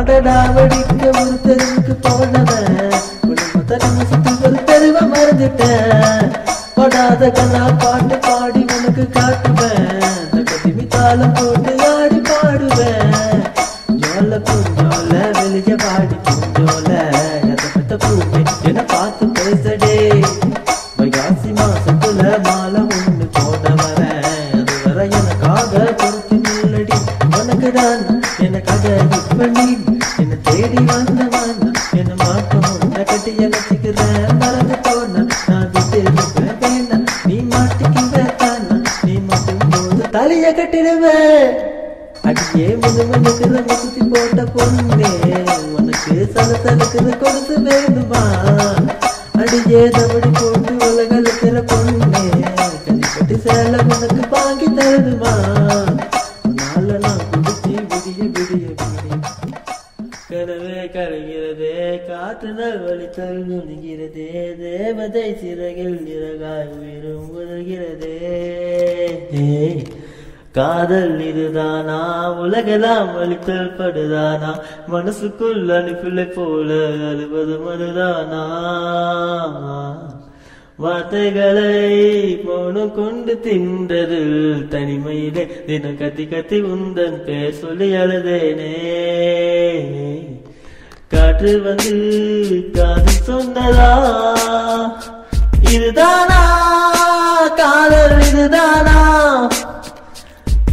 அடடா வடிக்க ஒரு தெருவுக்கு போனவன் குடும்பத்தை நம்ம சுத்தி ஒரு தெருவை மறந்துட்டேன் படாத கண்ணா பாட்டு பாடி உனக்கு காட்டுவேன் கட்டிமி தாளம் போட்டு ஆடி பாடுவேன் ஜோல பூஞ்சோல வெளிய பாடி பூஞ்சோல. எதை பத்த பூமி என்ன பார்த்து பேசடே. வைகாசி மாசத்துல மாலை ஒண்ணு போட வரேன் அது வர எனக்காக பொறுத்து நில்லடி. உனக்கு தான் எனக்காக இப்ப உன்னை மறந்து போன நான் விட்டு இருப்பேன் நீ மாட்டிக்குவே தானா நீ மட்டும் போது தலைய கட்டிடுவேன் அடியே முது மண்ணுக்குள்ள போட்ட பொண்ணே உனக்கு கொடுத்து வேணுமா அடியே தவடி போட்டு கனவே கலைகிறதே காற்று நல்வழி தேவதை சிறகில் இறகாய் உயிரும் உணர்கிறதே காதல் இதுதானா? உலகெல்லாம் வலித்தல் படுதானா? மனசுக்குள் அனுப்பிலை போல அழுவது மதுதானா வார்த்தைகளை போனு கொண்டு தின்றது தனிமையிலே தினம் கத்தி கத்தி உந்தன் பேர் சொல்லி அழுதேனே. காற்று வந்து காது சொன்னதா? இதுதானா? காதல் இதுதானா?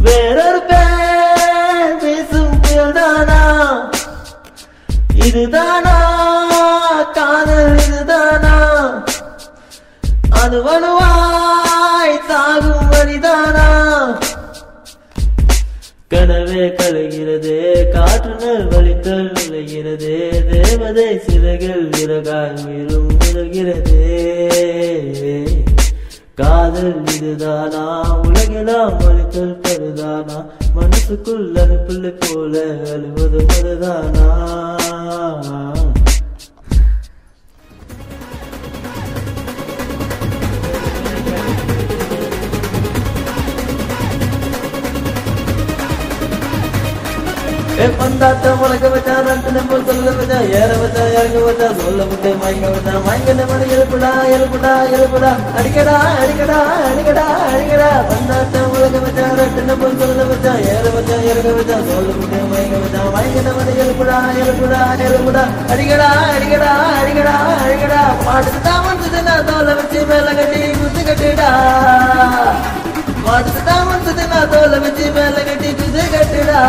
வேறொரு பேசும் புயல்தானா இதுதானா? கனவே கலைகிறதே காற்றுநர் வலித்தல் விளைகிறதே தேவதை சிறகில் விறகாய் உயிரும் விழுகிறதே. காதல் இதுதானா? உலகெல்லாம் வலித்தல் பருதானா மனசுக்குள் அனுப்பிள்ளை போல அழுவது மதுதானா ஏ பந்தாட்ட வச்சா ரெண்டு நம்பர் சொல்ல வச்சா ஏற வச்சா இறங்க வச்சா சொல்ல விட்டு மயங்க வச்சா மயங்க மணி எழுப்புடா எழுப்புடா எழுப்புடா. அடிக்கடா அடிக்கடா அடிக்கடா அடிக்கடா. பந்தாட்ட உலக வச்சா ரெண்டு நம்பர் சொல்ல வச்சா ஏற வச்சா இறங்க வச்சா சொல்ல விட்டு மயங்க வச்சா மயங்க மணி எழுப்புடா எழுப்புடா எழுப்புடா. அடிக்கடா அடிக்கடா அடிக்கடா அடிக்கடா. பாட்டுக்கு தான் வந்ததுன்னா தோலை வச்சு மேல கட்டி குத்து கட்டிடா. மாட்டுக்கு தான் வந்ததுன்னா தோலை வச்சு மேல கட்டி குத்து கட்டிடா.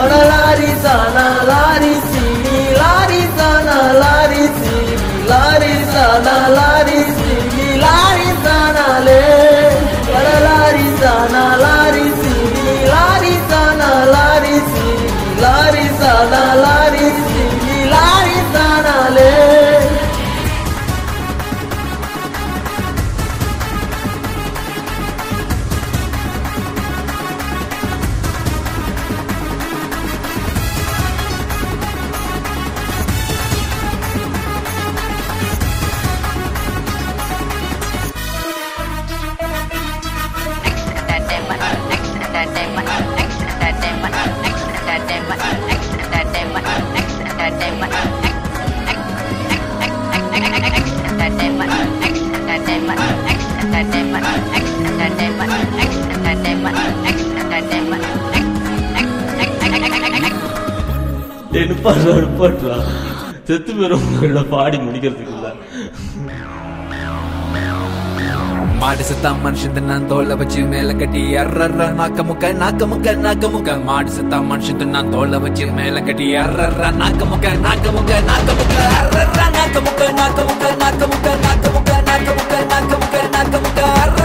ஒரு லாரி என்ன செத்து போயிடும் பாடி முடிக்கிறதுக்குள்ள மாடு செத்தா மனுஷன் தின்னான் தோலை வச்சு மேல கட்டி அர்றற நாக்க முக்க நாக்க முக்க நாக்க முக்க மாடு செத்தா மனுஷன் தின்னான் தோலை வச்சு மேல கட்டி அர்றற நாக்க முக்க நாக்க முக்க நாக்க முக்க அர்றற நாக்க முக்க நாக்க முக்க நாக்க முக்க நாக்க முக்க நாக்க முக்க நாக்க முக்க நாக்க முக்க அர்ற